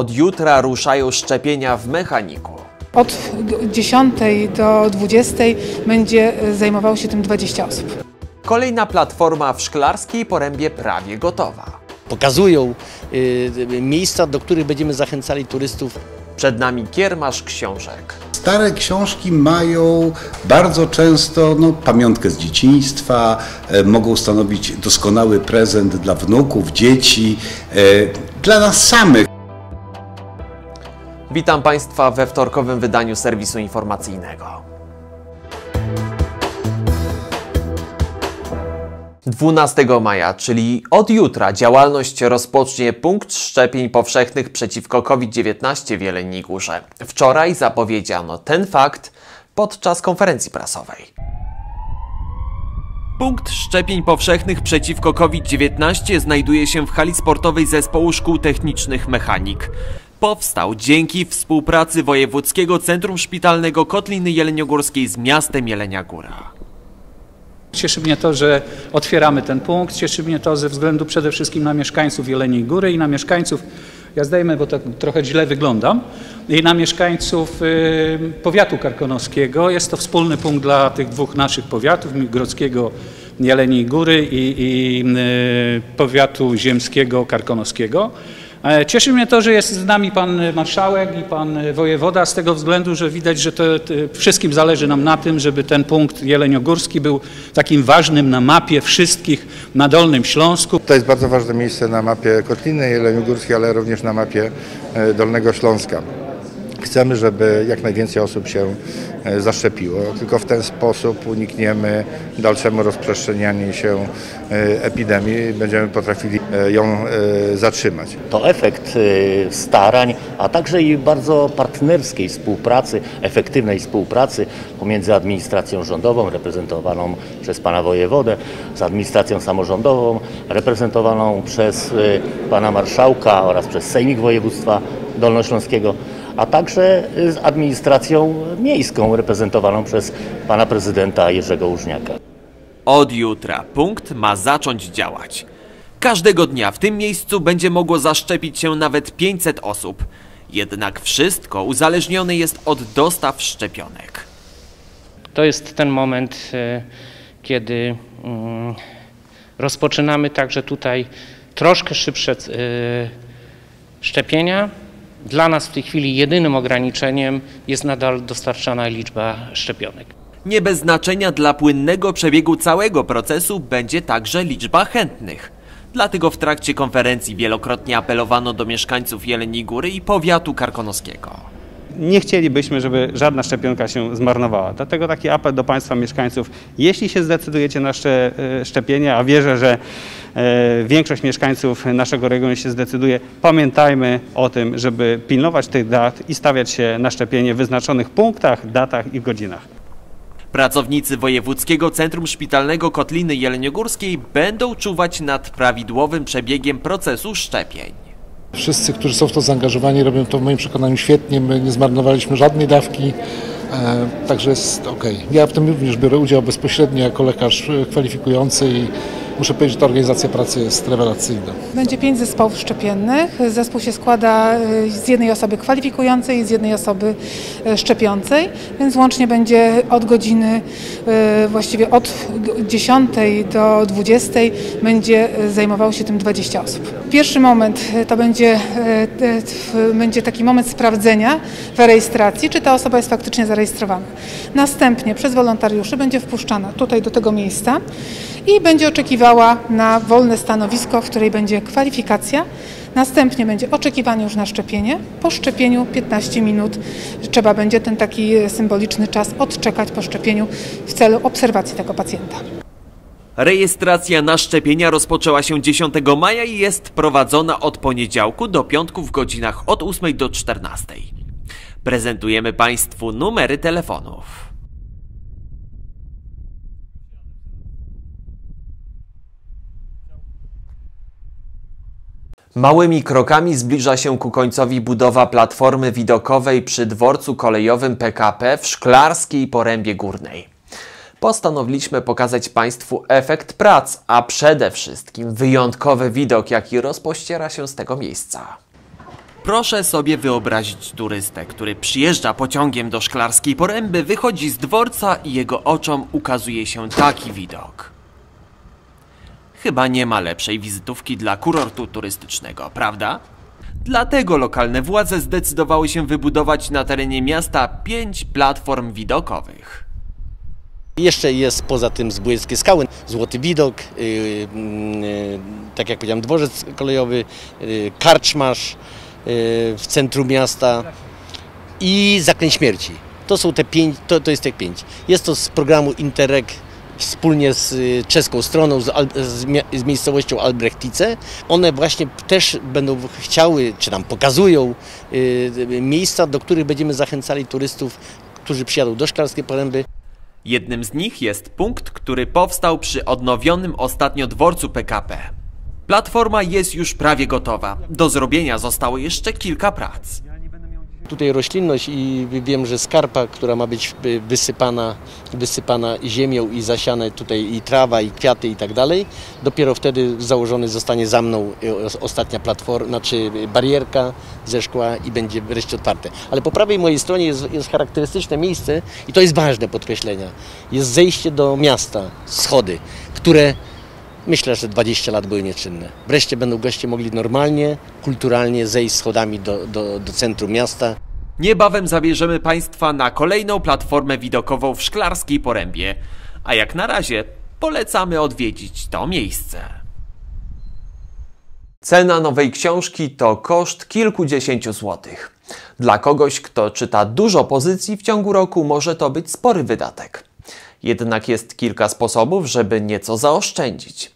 Od jutra ruszają szczepienia w mechaniku. Od 10 do 20 będzie zajmowało się tym 20 osób. Kolejna platforma w Szklarskiej Porębie prawie gotowa. Pokazują y, miejsca, do których będziemy zachęcali turystów. Przed nami kiermasz książek. Stare książki mają bardzo często no, pamiątkę z dzieciństwa, e, mogą stanowić doskonały prezent dla wnuków, dzieci, e, dla nas samych. Witam Państwa we wtorkowym wydaniu serwisu informacyjnego. 12 maja, czyli od jutra, działalność rozpocznie punkt szczepień powszechnych przeciwko COVID-19 w Jeleniej Górze. Wczoraj zapowiedziano ten fakt podczas konferencji prasowej. Punkt szczepień powszechnych przeciwko COVID-19 znajduje się w hali sportowej Zespołu Szkół Technicznych Mechanik. Powstał dzięki współpracy Wojewódzkiego Centrum Szpitalnego Kotliny Jeleniogórskiej z miastem Jelenia Góra. Cieszy mnie to, że otwieramy ten punkt. Cieszy mnie to ze względu przede wszystkim na mieszkańców Jeleniej Góry i na mieszkańców, ja zdejmę, bo tak trochę źle wyglądam, i na mieszkańców y, powiatu karkonoskiego. Jest to wspólny punkt dla tych dwóch naszych powiatów, Grodzkiego Jeleniej Góry i, i y, powiatu ziemskiego karkonoskiego. E, Cieszy mnie to, że jest z nami pan marszałek i pan wojewoda z tego względu, że widać, że to, to wszystkim zależy nam na tym, żeby ten punkt jeleniogórski był takim ważnym na mapie wszystkich na Dolnym Śląsku. To jest bardzo ważne miejsce na mapie Kotliny Jeleniogórskiej, ale również na mapie e, Dolnego Śląska. Chcemy, żeby jak najwięcej osób się e, zaszczepiło. Tylko w ten sposób unikniemy dalszemu rozprzestrzeniania się e, epidemii i będziemy potrafili e, ją zatrzymać. To efekt starań, a także i bardzo partnerskiej współpracy, efektywnej współpracy pomiędzy administracją rządową reprezentowaną przez pana wojewodę, z administracją samorządową reprezentowaną przez pana marszałka oraz przez Sejmik Województwa Dolnośląskiego, a także z administracją miejską reprezentowaną przez pana prezydenta Jerzego Łużniaka. Od jutra punkt ma zacząć działać. Każdego dnia w tym miejscu będzie mogło zaszczepić się nawet 500 osób. Jednak wszystko uzależnione jest od dostaw szczepionek. To jest ten moment, e, kiedy mm, rozpoczynamy także tutaj troszkę szybsze e, szczepienia. Dla nas w tej chwili jedynym ograniczeniem jest nadal dostarczana liczba szczepionek. Nie bez znaczenia dla płynnego przebiegu całego procesu będzie także liczba chętnych. Dlatego w trakcie konferencji wielokrotnie apelowano do mieszkańców Jeleniej Góry i powiatu karkonoskiego. Nie chcielibyśmy, żeby żadna szczepionka się zmarnowała. Dlatego taki apel do Państwa mieszkańców, jeśli się zdecydujecie na e, szczepienie, a wierzę, że e, większość mieszkańców naszego regionu się zdecyduje, pamiętajmy o tym, żeby pilnować tych dat i stawiać się na szczepienie w wyznaczonych punktach, datach i godzinach. Pracownicy Wojewódzkiego Centrum Szpitalnego Kotliny Jeleniogórskiej będą czuwać nad prawidłowym przebiegiem procesu szczepień. Wszyscy, którzy są w to zaangażowani, robią to w moim przekonaniu świetnie. My nie zmarnowaliśmy żadnej dawki, e, także jest ok. Ja w tym również biorę udział bezpośrednio jako lekarz kwalifikujący i muszę powiedzieć, że ta organizacja pracy jest rewelacyjna. Będzie pięć zespołów szczepiennych. Zespół się składa y, z jednej osoby kwalifikującej i z jednej osoby y, szczepiącej, więc łącznie będzie od godziny, y, właściwie od g- 10 do 20 będzie zajmowało się tym 20 osób. Pierwszy moment to będzie, będzie taki moment sprawdzenia w rejestracji, czy ta osoba jest faktycznie zarejestrowana. Następnie przez wolontariuszy będzie wpuszczana tutaj do tego miejsca i będzie oczekiwała na wolne stanowisko, w której będzie kwalifikacja. Następnie będzie oczekiwanie już na szczepienie. Po szczepieniu 15 minut trzeba będzie ten taki symboliczny czas odczekać po szczepieniu w celu obserwacji tego pacjenta. Rejestracja na szczepienia rozpoczęła się 10 maja i jest prowadzona od poniedziałku do piątku w godzinach od 8 do 14. Prezentujemy Państwu numery telefonów. Małymi krokami zbliża się ku końcowi budowa platformy widokowej przy dworcu kolejowym PKP w Szklarskiej Porębie Górnej. Postanowiliśmy pokazać Państwu efekt prac, a przede wszystkim wyjątkowy widok, jaki rozpościera się z tego miejsca. Proszę sobie wyobrazić turystę, który przyjeżdża pociągiem do Szklarskiej Poręby, wychodzi z dworca i jego oczom ukazuje się taki widok. Chyba nie ma lepszej wizytówki dla kurortu turystycznego, prawda? Dlatego lokalne władze zdecydowały się wybudować na terenie miasta pięć platform widokowych. Jeszcze jest poza tym Zbójeckie Skały, Złoty Widok, yy, yy, tak jak powiedziałem, dworzec kolejowy, yy, karczmasz yy, w centrum miasta i Zaklęć Śmierci. To są te pięć, to, to jest tych pięć. Jest to z programu Interreg wspólnie z y, czeską stroną, z, z, miejscowością Albrechtice. One właśnie też będą chciały, czy nam pokazują y, miejsca, do których będziemy zachęcali turystów, którzy przyjadą do Szklarskiej Poręby. Jednym z nich jest punkt, który powstał przy odnowionym ostatnio dworcu PKP. Platforma jest już prawie gotowa. Do zrobienia zostało jeszcze kilka prac. Tutaj roślinność i wiem, że skarpa, która ma być y, wysypana, wysypana ziemią i zasiane tutaj i trawa, i kwiaty i tak dalej, dopiero wtedy założony zostanie za mną y, os- ostatnia platforma, znaczy y, barierka ze szkła i będzie wreszcie otwarte. Ale po prawej mojej stronie jest, jest charakterystyczne miejsce i to jest ważne podkreślenia. Jest zejście do miasta, schody, które myślę, że 20 lat były nieczynne. Wreszcie będą goście mogli normalnie, kulturalnie zejść schodami do, do, do centrum miasta. Niebawem zabierzemy Państwa na kolejną platformę widokową w Szklarskiej Porębie. A jak na razie polecamy odwiedzić to miejsce. Cena nowej książki to koszt kilkudziesięciu złotych. Dla kogoś, kto czyta dużo pozycji w ciągu roku, może to być spory wydatek. Jednak jest kilka sposobów, żeby nieco zaoszczędzić.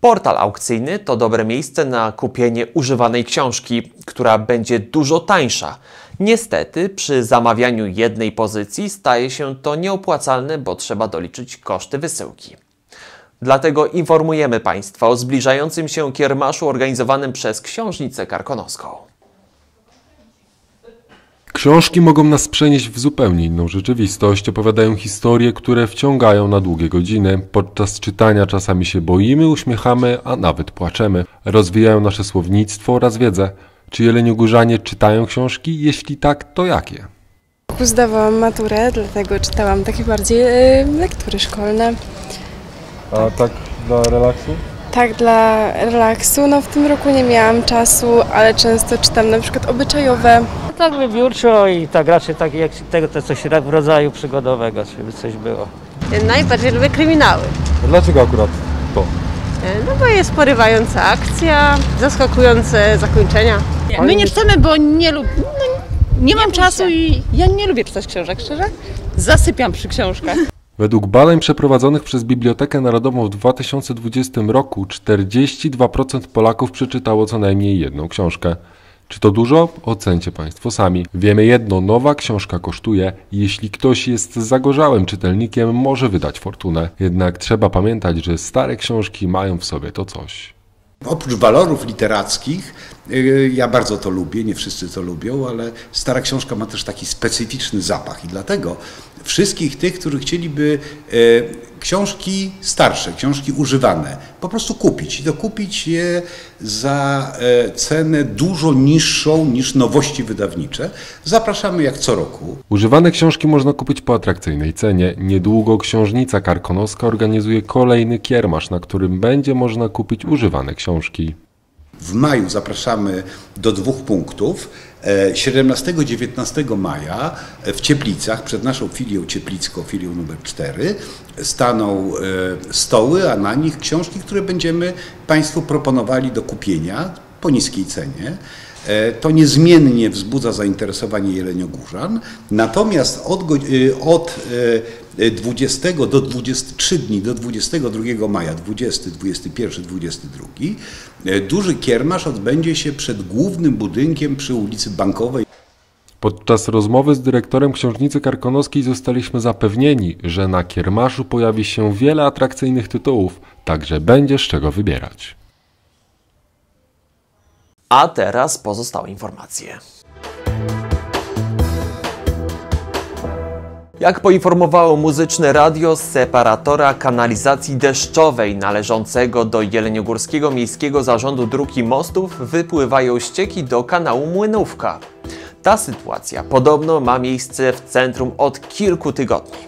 Portal aukcyjny to dobre miejsce na kupienie używanej książki, która będzie dużo tańsza. Niestety, przy zamawianiu jednej pozycji staje się to nieopłacalne, bo trzeba doliczyć koszty wysyłki. Dlatego informujemy Państwa o zbliżającym się kiermaszu organizowanym przez Książnicę Karkonoską. Książki mogą nas przenieść w zupełnie inną rzeczywistość, opowiadają historie, które wciągają na długie godziny. Podczas czytania czasami się boimy, uśmiechamy, a nawet płaczemy. Rozwijają nasze słownictwo oraz wiedzę. Czy jeleniogórzanie czytają książki? Jeśli tak, to jakie? Zdawałam maturę, dlatego czytałam takie bardziej e, lektury szkolne. A tak dla relaksu? Tak, dla relaksu. No w tym roku nie miałam czasu, ale często czytam na przykład obyczajowe. Tak wybiórczo i tak raczej tak jak tego to coś w rodzaju przygodowego, żeby coś było. Najbardziej lubię kryminały, Dlaczego akurat to? no bo jest porywająca akcja, zaskakujące zakończenia. My nie czytamy, bo nie lub... no, nie mam czasu i ja nie lubię czytać książek, szczerze. Zasypiam przy książkach. Według badań przeprowadzonych przez Bibliotekę Narodową w 2020 roku 42% Polaków przeczytało co najmniej jedną książkę. Czy to dużo? Ocencie Państwo sami. Wiemy jedno, nowa książka kosztuje. Jeśli ktoś jest zagorzałym czytelnikiem, może wydać fortunę. Jednak trzeba pamiętać, że stare książki mają w sobie to coś. Oprócz walorów literackich, ja bardzo to lubię, nie wszyscy to lubią, ale stara książka ma też taki specyficzny zapach i dlatego wszystkich tych, którzy chcieliby e, książki starsze, książki używane, po prostu kupić i dokupić je za cenę dużo niższą niż nowości wydawnicze, zapraszamy jak co roku. Używane książki można kupić po atrakcyjnej cenie. Niedługo książnica Karkonoska organizuje kolejny kiermasz, na którym będzie można kupić używane książki. W maju zapraszamy do dwóch punktów. E, 17-19 maja w Cieplicach, przed naszą filią Cieplicką, filią numer 4, staną e, stoły, a na nich książki, które będziemy Państwu proponowali do kupienia po niskiej cenie. E, To niezmiennie wzbudza zainteresowanie jeleniogórzan. Natomiast od, od e, 20 do 23 dni do 22 maja, 20, 21, 22, e, duży kiermasz odbędzie się przed głównym budynkiem przy ulicy Bankowej. Podczas rozmowy z dyrektorem Książnicy Karkonoskiej zostaliśmy zapewnieni, że na kiermaszu pojawi się wiele atrakcyjnych tytułów, także będzie z czego wybierać. A teraz pozostałe informacje. Jak poinformowało muzyczne radio z separatora kanalizacji deszczowej należącego do Jeleniogórskiego Miejskiego Zarządu Dróg i Mostów wypływają ścieki do kanału Młynówka. Ta sytuacja podobno ma miejsce w centrum od kilku tygodni.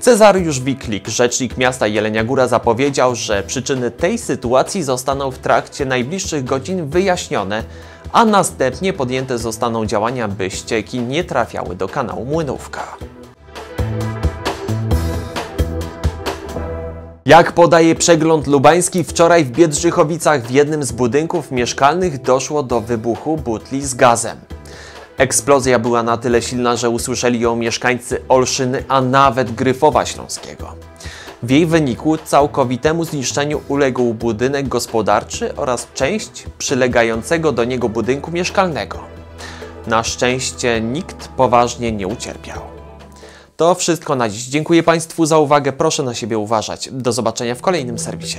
Cezariusz Wiklik, rzecznik miasta Jelenia Góra, zapowiedział, że przyczyny tej sytuacji zostaną w trakcie najbliższych godzin wyjaśnione, a następnie podjęte zostaną działania, by ścieki nie trafiały do kanału Młynówka. Jak podaje przegląd lubański, wczoraj w Biedrzychowicach w jednym z budynków mieszkalnych doszło do wybuchu butli z gazem. Eksplozja była na tyle silna, że usłyszeli ją mieszkańcy Olszyny, a nawet Gryfowa Śląskiego. W jej wyniku całkowitemu zniszczeniu uległ budynek gospodarczy oraz część przylegającego do niego budynku mieszkalnego. Na szczęście nikt poważnie nie ucierpiał. To wszystko na dziś. Dziękuję Państwu za uwagę. Proszę na siebie uważać. Do zobaczenia w kolejnym serwisie.